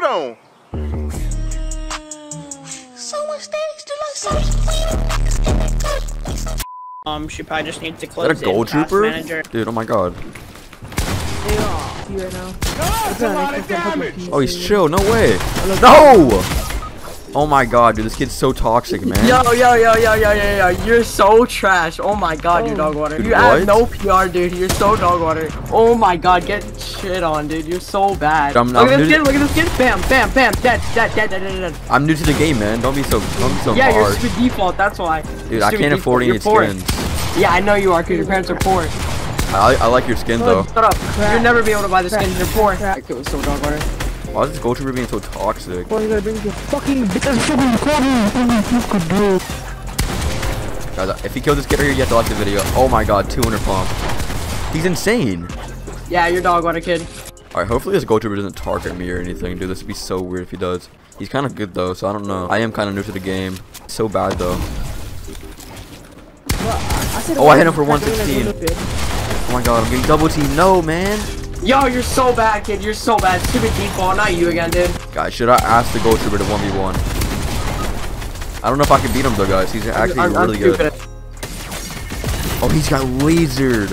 hold on. Um, she probably just needs to Is close that a ghoul trooper? Manager. Dude, oh my god. Right now. What's up, Nick? What's up, Nick? Oh, he's chill. No way. No! Oh my god, dude, this kid's so toxic, man. Yo, yo, yo, yo, yo, yo, yo, you're so trash. Oh my god, you dog water. Dude, You have no PR, dude. You're so dog water. Oh my god, get shit on, dude. You're so bad. I'm- look I'm at this new kid, look at this kid. Bam, bam, bam. Dead, dead, dead, dead, dead, dead. I'm new to the game, man. Don't be so, don't be so Yeah, you're harsh. stupid default, that's why. Dude, I can't afford any you're poor. skins. Yeah, I know you are, because your parents are poor. I, I like your skin though. Shut up. You'll never be able to buy the skins, you're poor. Crap. That kid was so dog water. Why is this ghoul trooper being so toxic? Boy, you gotta bring your fucking bitch fucking recording. Guys, if he kills this kid right here, you have to watch the video. Oh my god, 200 pump. He's insane. Yeah, you're dog water, kid. Alright, hopefully this ghoul trooper doesn't target me or anything, dude. This would be so weird if he does. He's kind of good though, so I don't know. I am kind of new to the game. So bad though. Oh, I hit him for 116. Oh my god, I'm getting double team. No, man. Yo, you're so bad, kid. You're so bad. Stupid default, not you again, dude. Guys, should I ask the ghoul trooper to 1v1? I don't know if I can beat him though, guys. He's actually I'm, I'm really good. Oh, he's got lasered.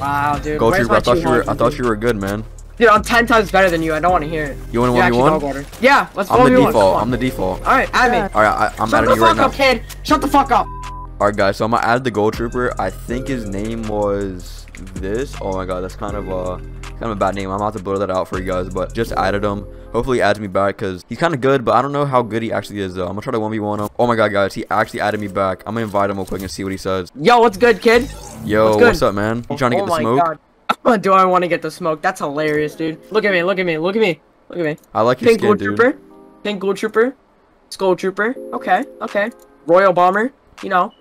Wow, dude. Ghoul trooper, I thought you were, I thought you were good, man. Dude, I'm 10 times better than you. I don't want to hear it. You want to actually dog 1v1? Yeah, let's I'm the default. I'm the default. Alright, add me. Yeah. Alright, I- I'm Shut the you right fuck now. up, kid. Shut the fuck up. Alright guys, so I'm gonna add the ghoul trooper. I think his name was this. Oh my god, that's kind of uh kind of a bad name. I'm about to blur that out for you guys, but just added him. Hopefully he adds me back because he's kind of good, but I don't know how good he actually is though. I'm gonna try to 1v1 him. Oh my god guys, he actually added me back. I'm gonna invite him real quick and see what he says. Yo, what's good, kid? Yo, What's what's up man? You trying to oh get the my smoke? God. Do I want to get the smoke? That's hilarious, dude. Look at me, look at me, look at me. Look at me. I like your Pink skin, Ghoul dude. Trooper. Pink Ghoul Trooper. Skull Trooper. Okay, okay. Royal Bomber. You know.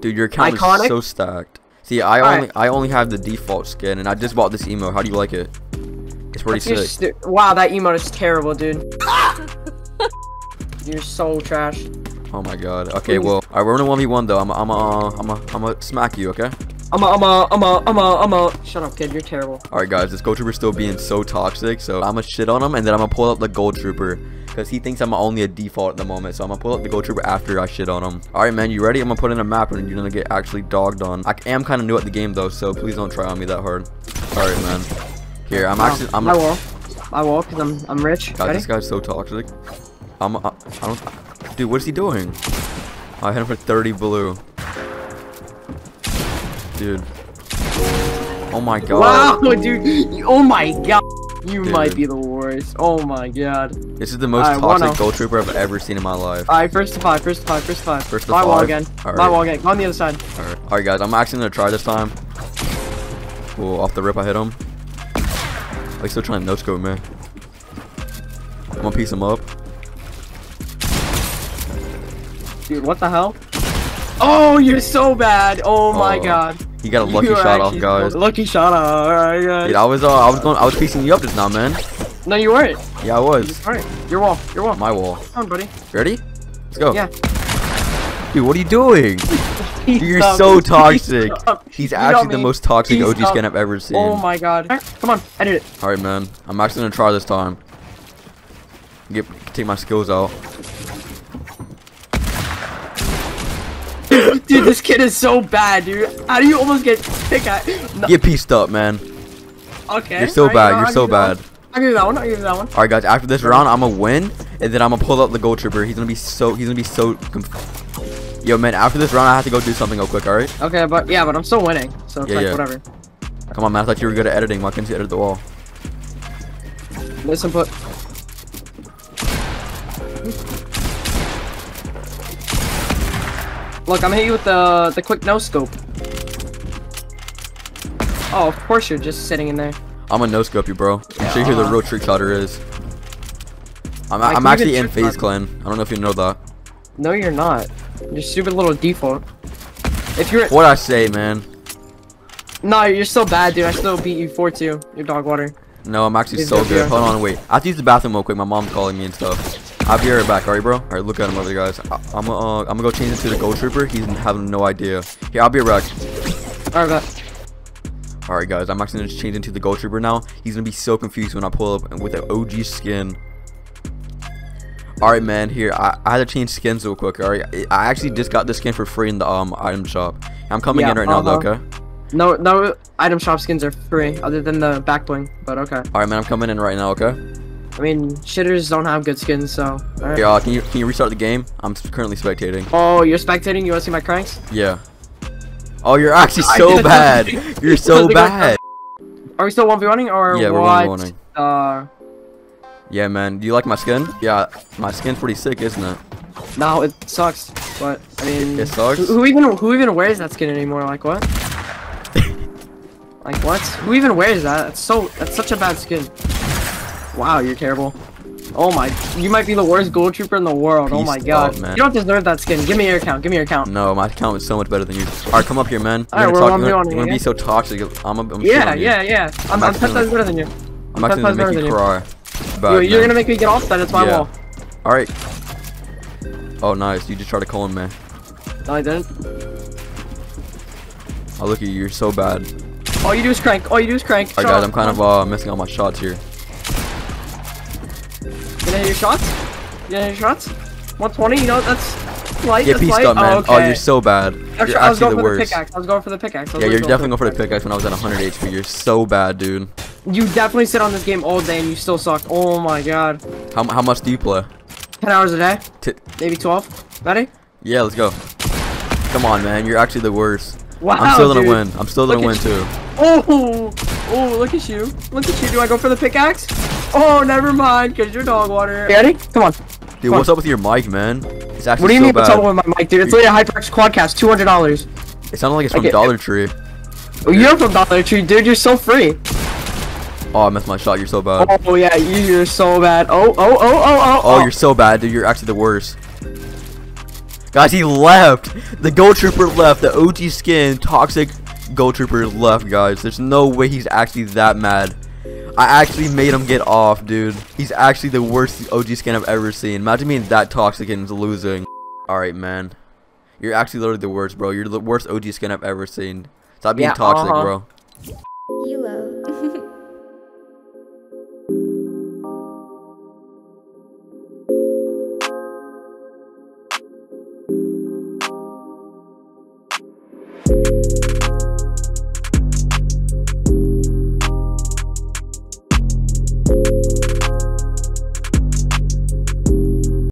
Dude, your account Iconic. is so stacked. See, I Alright. only I only have the default skin, and I just bought this emo. How do you like it? It's pretty You're sick. wow, that emote is terrible, dude. You're so trash. Oh my god. Okay, well, alright, we're in a 1v1 though. I'm I'm uh, I'm uh, I'm gonna smack you, okay? I'm a, I'm a, I'm a, I'm a, I'm a. Shut up, kid. You're terrible. Alright guys, this ghoul trooper's still being so toxic, so I'm gonna shit on him and then I'm gonna pull up the ghoul trooper. Because he thinks I'm only a default at the moment, so I'm gonna pull up the ghoul trooper after I shit on him. Alright man, you ready? I'm gonna put in a map and you're gonna get actually dogged on. I am kinda new at the game though, so please don't try on me that hard. Alright man. Here, I'm oh, actually I'm I will. I will, cause I'm, I'm rich. God, Ready? this guy's so toxic. I'm I, I don't Dude, what is he doing? I hit him for 30 blue. Dude. Oh my god. Wow, dude. Oh my god. You Dude. might be the worst. Oh my god. This is the most Alright, toxic one-oh. ghoul trooper I've ever seen in my life. Alright, first to five, first to five, first to five. First to My wall five. again. Alright. My wall again. Go on the other side. Alright, Alright guys, I'm actually gonna try this time. Cool, off the rip I hit him. Oh, he's still trying to no scope man. I'm gonna piece him up. Dude, what the hell? Oh, you're so bad. Oh my Oh, god. He got a lucky shot off, guys. Lucky shot off. Alright, guys. Dude, I was uh, I was going I was piecing you up just now, man. No, you weren't. Yeah, I was. Alright. Your wall. Your wall. My wall. Come on, buddy. Ready? Let's go. Yeah. Dude, what are you doing? Dude, you're so toxic. He's actually the most toxic Please OG skin I've ever oh seen. Oh my god. Come on, edit it. Alright, man. I'm actually gonna try this time. Get take my skills out. dude, this kid is so bad, dude. How do you almost get at? No. Get pieced up, man. Okay. You're so alright, bad. You're so bad. I'll give you that one. I'll give you that one. Alright, guys. After this round, I'm gonna win, and then I'm gonna pull out the ghoul trooper. He's gonna be so. He's gonna be so. Yo, man. After this round, I have to go do something real quick. All right. Okay, but yeah, but I'm still winning, so it's Yeah, like yeah. whatever. Come on, man. I thought you were good at editing. Why couldn't you edit the wall? Listen, put. Look, I'm gonna hit you with the the quick no scope. Oh, of course you're just sitting in there. I'm gonna no scope you, bro. I'm sure you who the real trick shotter is. I'm, Like, I'm actually in FaZe clan. I don't know if you know that. No, you're not. You're stupid little default. If you're What I say, man? no, you're still bad, dude. I still beat you 4-2. You're dog water. No, I'm actually so good. Hold on, wait. I have to use the bathroom real quick. My mom's calling me and stuff. I'll be right back, alright, bro? Alright, look at him over there, guys. I I'm gonna, uh, I'm gonna go change into the ghoul trooper. He's having no idea. Here, I'll be right back. Alright, bet. Alright, guys, I'm actually gonna change into the Ghoul Trooper now. He's gonna be so confused when I pull up with an OG skin. Alright man, here, I, I had to change skins real quick, alright? I actually just got this skin for free in the um item shop. I'm coming Yeah, in right now though, uh-huh. okay? No, no item shop skins are free, other than the back bling. But okay. Alright man, I'm coming in right now, okay? I mean, shitters don't have good skins, so. alright. Hey, uh, can you can you restart the game? I'm currently spectating. Oh, you're spectating? You wanna see my cranks? Yeah. Oh, you're actually so bad. You're so bad. Are we still 1v1ing or Yeah, we're what? 1v1ing. Uh, Yeah, man. Do you like my skin? Yeah, my skin's pretty sick, isn't it? no, it sucks. But I mean, It sucks? Who, who even who even wears that skin anymore? Like what? like what? Who even wears that? That's so that's such a bad skin. Wow, you're terrible. Oh my, you might be the worst ghoul trooper in the world. oh my god, out, you don't deserve that skin. Give me your account. Give me your account. No, my account is so much better than you. Alright, come up here, man. Alright, You're we're gonna, talk, you're 1v1 gonna, you're gonna be so toxic. I'm, I'm, I'm Yeah, yeah, yeah. I'm, I'm I'm ten times better than you. I'm actually gonna ten times better make you you. cry. You, Bad, you're gonna make me get off that. It's my Yeah. wall. Alright. Oh, nice. You just tried to call him, man. No, I didn't. Oh, look at you. You're so bad. All you do is crank. All you do is crank. Alright, guys. I'm kind of uh missing all my shots here. You know your shots? You know your shots? 120. You know that's light. Get that's pieced light. up, man. Oh, Oh, you're so bad. You're I was actually going the for the pickaxe. I was going for the pickaxe. Yeah, you're definitely going for the pickaxe when I was at 100 HP. You're so bad, dude. You definitely sit on this game all day and you still suck. Oh my god. How, how much do you play? 10 hours a day? T Maybe 12? Ready? yeah, let's go. Come on, man. You're actually the worst. Wow. I'm still gonna dude. win. I'm still gonna Look win too. Oh, oh, look at you. Look at you. Do I go for the pickaxe? Oh, never mind, because you're dog water. Ready? Come on. Dude, Come what's up with your mic, man? It's actually What do you so mean bad. what's up with my mic, dude? It's literally a HyperX Quadcast, $200. It sounded like it's from get- Dollar Tree. Oh, you're from Dollar Tree, dude. You're so free. Oh, I missed my shot. You're so bad. Oh, yeah, you, you're so bad. Oh, oh, oh, oh, oh. Oh, oh. you're so bad, dude. You're actually the worst. Guys, he left. The Ghoul Trooper left. The OG skin, toxic Ghoul Trooper left, guys. There's no way he's actually that mad. I actually made him get off, dude. He's actually the worst OG skin I've ever seen. Imagine being that toxic and losing. Alright, man. You're actually literally the worst, bro. You're the worst OG skin I've ever seen. Stop being Yeah, toxic, uh-huh. bro.